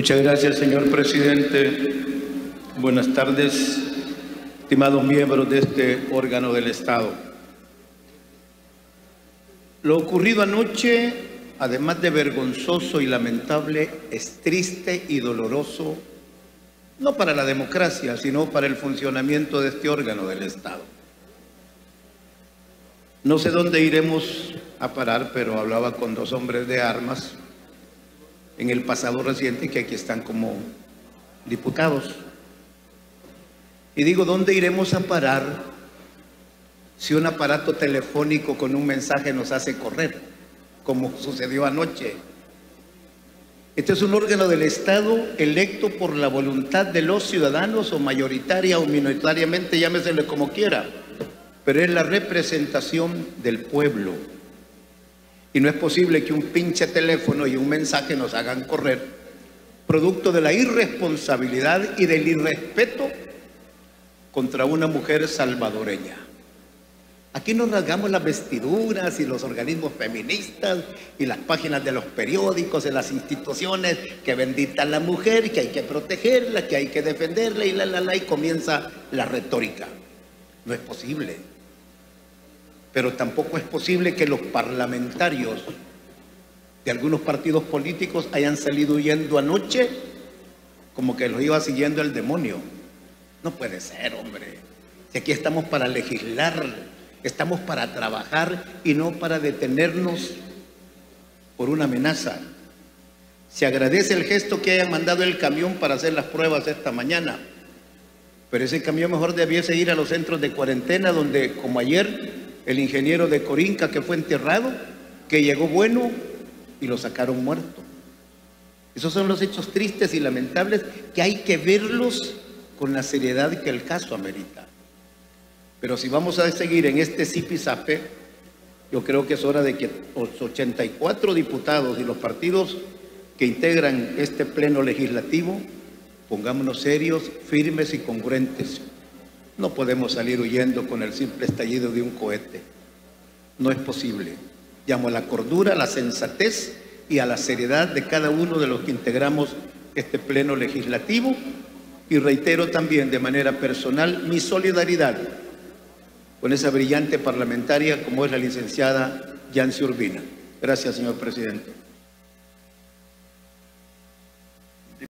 Muchas gracias, señor presidente. Buenas tardes, estimados miembros de este órgano del Estado. Lo ocurrido anoche, además de vergonzoso y lamentable, es triste y doloroso, no para la democracia, sino para el funcionamiento de este órgano del Estado. No sé dónde iremos a parar, pero hablaba con dos hombres de armas en el pasado reciente que aquí están como diputados. Y digo, ¿dónde iremos a parar si un aparato telefónico con un mensaje nos hace correr, como sucedió anoche? Este es un órgano del Estado electo por la voluntad de los ciudadanos o mayoritaria o minoritariamente, llámesele como quiera, pero es la representación del pueblo. Y no es posible que un pinche teléfono y un mensaje nos hagan correr, producto de la irresponsabilidad y del irrespeto contra una mujer salvadoreña. Aquí nos rasgamos las vestiduras y los organismos feministas y las páginas de los periódicos, de las instituciones, que bendita la mujer, que hay que protegerla, que hay que defenderla y la, la, la, y comienza la retórica. No es posible. Pero tampoco es posible que los parlamentarios de algunos partidos políticos hayan salido huyendo anoche como que los iba siguiendo el demonio. No puede ser, hombre. Si aquí estamos para legislar, estamos para trabajar y no para detenernos por una amenaza. Se agradece el gesto que hayan mandado el camión para hacer las pruebas esta mañana. Pero ese camión mejor debiese ir a los centros de cuarentena donde, como ayer, el ingeniero de Corinca que fue enterrado, que llegó bueno y lo sacaron muerto. Esos son los hechos tristes y lamentables que hay que verlos con la seriedad que el caso amerita. Pero si vamos a seguir en este zipizape, yo creo que es hora de que los 84 diputados y los partidos que integran este pleno legislativo pongámonos serios, firmes y congruentes no podemos salir huyendo con el simple estallido de un cohete. No es posible. Llamo a la cordura, a la sensatez y a la seriedad de cada uno de los que integramos este pleno legislativo y reitero también de manera personal mi solidaridad con esa brillante parlamentaria como es la licenciada Yancy Urbina. Gracias, señor presidente.